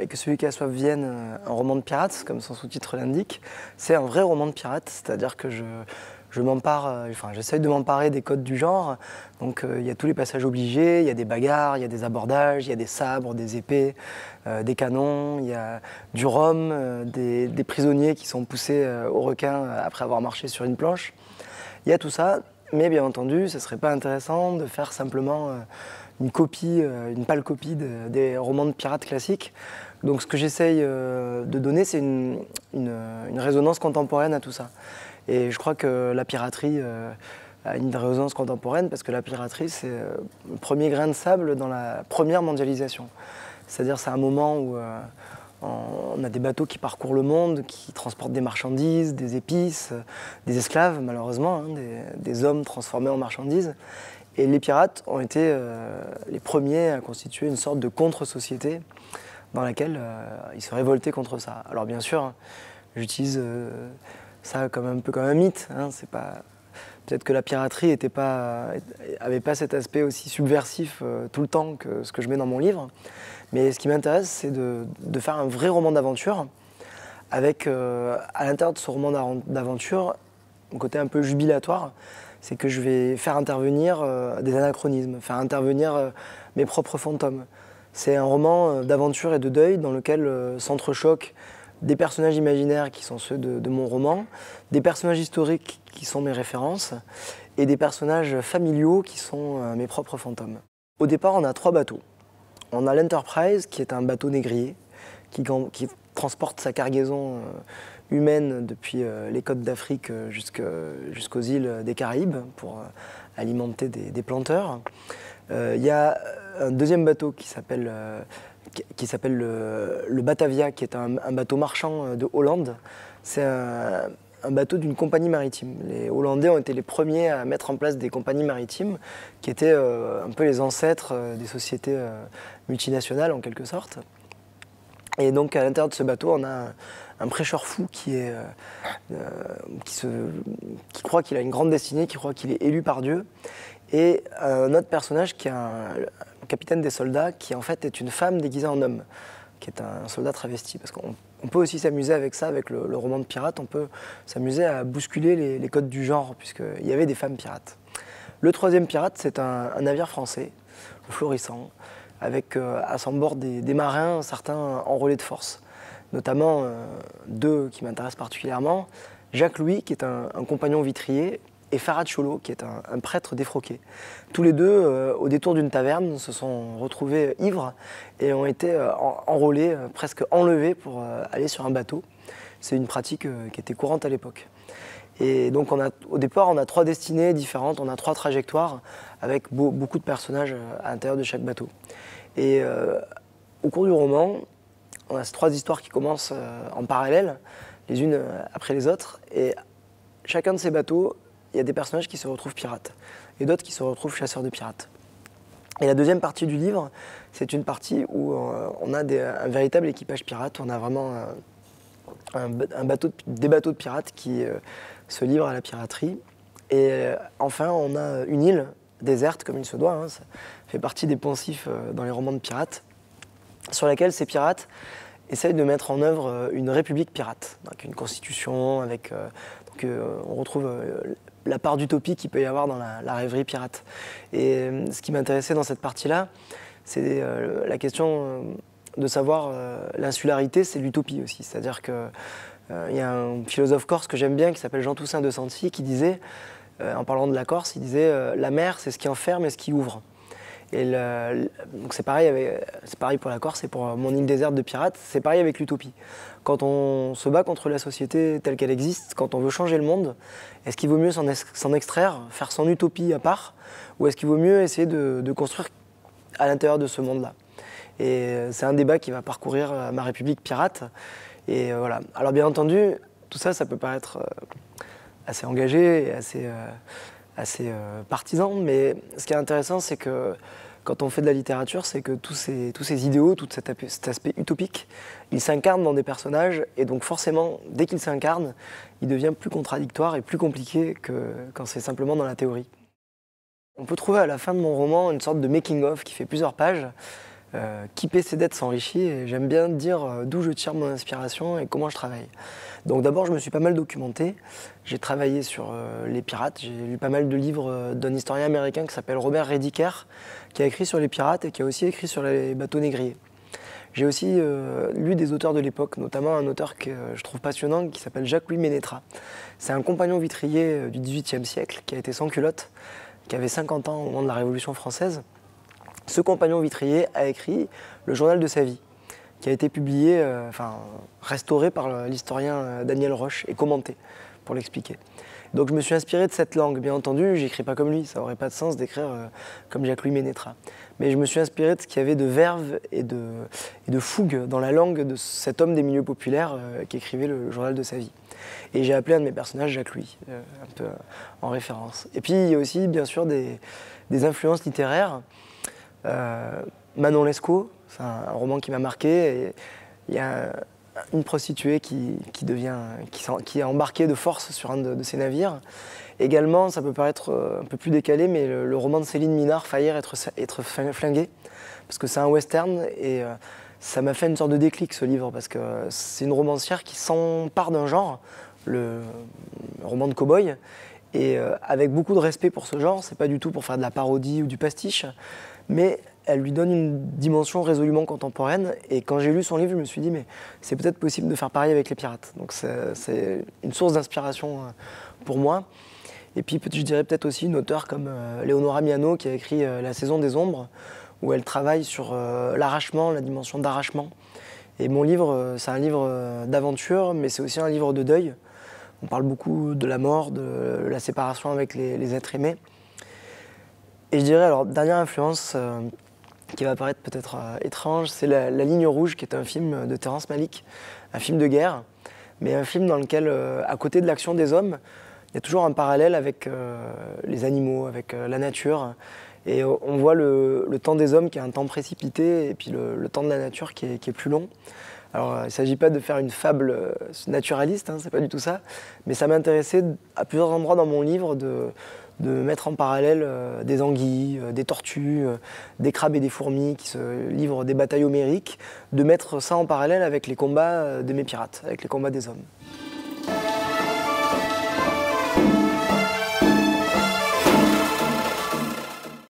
et que celui qui a soif vienne, euh, un roman de pirate, comme son sous-titre l'indique, c'est un vrai roman de pirate, c'est-à-dire que je, m'empare, euh, enfin j'essaye de m'emparer des codes du genre. Donc euh, il y a tous les passages obligés, il y a des bagarres, il y a des abordages, il y a des sabres, des épées, euh, des canons, il y a du rhum, des, des, prisonniers qui sont poussés au requin après avoir marché sur une planche. Il y a tout ça, mais bien entendu, ce serait pas intéressant de faire simplement une copie, une pâle copie des romans de pirates classiques. Donc ce que j'essaye de donner, c'est une, résonance contemporaine à tout ça. Et je crois que la piraterie euh, a une résonance contemporaine parce que la piraterie, c'est euh, le premier grain de sable dans la première mondialisation. C'est-à-dire c'est un moment où euh, on a des bateaux qui parcourent le monde, qui transportent des marchandises, des épices, des esclaves malheureusement, hein, des, hommes transformés en marchandises. Et les pirates ont été les premiers à constituer une sorte de contre-société dans laquelle ils se révoltaient contre ça. Alors bien sûr, hein, j'utilise ça comme un peu comme un mythe. Hein, c'est pas peut-être que la piraterie n'avait pas, avait pas cet aspect aussi subversif euh, tout le temps que ce que je mets dans mon livre. Mais ce qui m'intéresse, c'est de, de, faire un vrai roman d'aventure avec euh, à l'intérieur de ce roman d'aventure un côté un peu jubilatoire, c'est que je vais faire intervenir euh, des anachronismes, faire intervenir mes propres fantômes. C'est un roman d'aventure et de deuil dans lequel s'entrechoquent des personnages imaginaires qui sont ceux de, mon roman, des personnages historiques qui sont mes références, et des personnages familiaux qui sont euh, mes propres fantômes. Au départ, on a trois bateaux. On a l'Enterprise, qui est un bateau négrier, qui, transporte sa cargaison euh, humaine depuis euh, les côtes d'Afrique jusqu'aux îles des Caraïbes pour alimenter des planteurs. Il y a un deuxième bateau qui s'appelle le, Batavia, qui est un, bateau marchand euh, de Hollande. C'est un, bateau d'une compagnie maritime. Les Hollandais ont été les premiers à mettre en place des compagnies maritimes, qui étaient euh, un peu les ancêtres euh, des sociétés multinationales en quelque sorte. Et donc à l'intérieur de ce bateau, on a un, prêcheur fou qui, est, qui, se, qui croit qu'il a une grande destinée, qui croit qu'il est élu par Dieu, et un autre personnage qui a un, capitaine des soldats, qui en fait est une femme déguisée en homme, qui est un soldat travesti. Parce qu'on peut aussi s'amuser avec ça, avec le, roman de pirate, on peut s'amuser à bousculer les, codes du genre, puisqu'il y avait des femmes pirates. Le troisième pirate, c'est un, navire français, Florissant, avec euh, à son bord des, marins, certains enrôlés de force, notamment euh, deux qui m'intéressent particulièrement. Jacques Louis, qui est un, compagnon vitrier, et Farad Cholo, qui est un, prêtre défroqué. Tous les deux, euh, au détour d'une taverne, se sont retrouvés ivres et ont été euh, enrôlés, presque enlevés pour aller sur un bateau. C'est une pratique qui était courante à l'époque. Et donc au départ, on a trois destinées différentes, on a trois trajectoires avec beaucoup de personnages à l'intérieur de chaque bateau. Et au cours du roman, on a ces trois histoires qui commencent en parallèle, les unes après les autres, et chacun de ces bateaux il y a des personnages qui se retrouvent pirates et d'autres qui se retrouvent chasseurs de pirates. Et la deuxième partie du livre, c'est une partie où euh, on a un véritable équipage pirate, on a vraiment des bateaux de pirates qui euh, se livrent à la piraterie. Et euh, enfin, on a une île déserte, comme il se doit, hein, ça fait partie des poncifs dans les romans de pirates, sur laquelle ces pirates essayent de mettre en œuvre une république pirate, donc une constitution avec donc, on retrouve la part d'utopie qu'il peut y avoir dans la, rêverie pirate. Et euh, ce qui m'intéressait dans cette partie-là, c'est euh, la question euh, de savoir l'insularité, c'est l'utopie aussi. C'est-à-dire qu'il il y a un philosophe corse que j'aime bien qui s'appelle Jean Toussaint de Santi qui disait, en parlant de la Corse, il disait la mer, c'est ce qui enferme et ce qui ouvre. Donc c'est pareil, pour la Corse et pour mon île déserte de pirates, c'est pareil avec l'utopie. Quand on se bat contre la société telle qu'elle existe, quand on veut changer le monde, est-ce qu'il vaut mieux s'en extraire, faire son utopie à part, ou est-ce qu'il vaut mieux essayer de, construire à l'intérieur de ce monde-là? Et c'est un débat qui va parcourir euh, ma République pirate. Et euh, voilà. Alors bien entendu, tout ça, ça peut paraître euh, assez engagé et assez assez euh, partisan, mais ce qui est intéressant, c'est que quand on fait de la littérature, c'est que tous ces, idéaux, tout cet, aspect utopique, il s'incarne dans des personnages, et donc forcément, dès qu'il s'incarne, il devient plus contradictoire et plus compliqué que quand c'est simplement dans la théorie. On peut trouver à la fin de mon roman une sorte de making-of qui fait plusieurs pages, Euh, qui paie ses dettes s'enrichit et j'aime bien dire euh, d'où je tire mon inspiration et comment je travaille. Donc d'abord je me suis pas mal documenté, j'ai travaillé sur euh, les pirates, j'ai lu pas mal de livres d'un historien américain qui s'appelle Robert Rediker qui a écrit sur les pirates et qui a aussi écrit sur les bateaux négriers. J'ai aussi lu des auteurs de l'époque, notamment un auteur que je trouve passionnant qui s'appelle Jacques-Louis Ménétra. C'est un compagnon vitrier du XVIIIe siècle qui a été sans culotte, qui avait 50 ans au moment de la Révolution française ce compagnon vitrier a écrit le journal de sa vie, qui a été publié, euh, enfin restauré par l'historien euh, Daniel Roche et commenté pour l'expliquer. Donc je me suis inspiré de cette langue. Bien entendu, j'écris pas comme lui, ça aurait pas de sens d'écrire euh, comme Jacques-Louis Ménétra. Mais je me suis inspiré de ce qu'il y avait de verve et de, fougue dans la langue de cet homme des milieux populaires qui écrivait le, journal de sa vie. Et j'ai appelé un de mes personnages Jacques-Louis, un peu en référence. Et puis il y a aussi bien sûr des influences littéraires. Euh, Manon Lescaut, c'est un, roman qui m'a marqué. Il y a une prostituée qui, devient, qui, est embarquée de force sur un de, ses navires. Également, ça peut paraître euh, un peu plus décalé, mais le, roman de Céline Minard, Faillir être, être flingué, parce que c'est un western et euh, ça m'a fait une sorte de déclic ce livre, parce que c'est une romancière qui s'empare d'un genre, le roman de cow-boy, et avec beaucoup de respect pour ce genre, c'est pas du tout pour faire de la parodie ou du pastiche, mais elle lui donne une dimension résolument contemporaine. Et quand j'ai lu son livre, je me suis dit, mais c'est peut-être possible de faire pareil avec les pirates. Donc c'est une source d'inspiration euh, pour moi. Et puis je dirais peut-être aussi une auteure comme euh, Leonora Miano qui a écrit euh, La saison des ombres, où elle travaille sur l'arrachement, la dimension d'arrachement. Et mon livre, c'est un livre d'aventure, mais c'est aussi un livre de deuil. On parle beaucoup de la mort, de la séparation avec les êtres aimés. Et je dirais, alors, dernière influence euh, qui va paraître peut-être euh, étrange, c'est la, Ligne Rouge, qui est un film de Terrence Malick, un film de guerre, mais un film dans lequel, euh, à côté de l'action des hommes, il y a toujours un parallèle avec les animaux, avec la nature. Et on voit le, temps des hommes qui est un temps précipité, et puis le, temps de la nature qui est, plus long. Alors, il ne s'agit pas de faire une fable naturaliste, hein, c'est pas du tout ça, mais ça m'intéressait à plusieurs endroits dans mon livre de, de mettre en parallèle euh, des anguilles, euh, des tortues, euh, des crabes et des fourmis qui se livrent des batailles homériques, de mettre ça en parallèle avec les combats de mes pirates, avec les combats des hommes.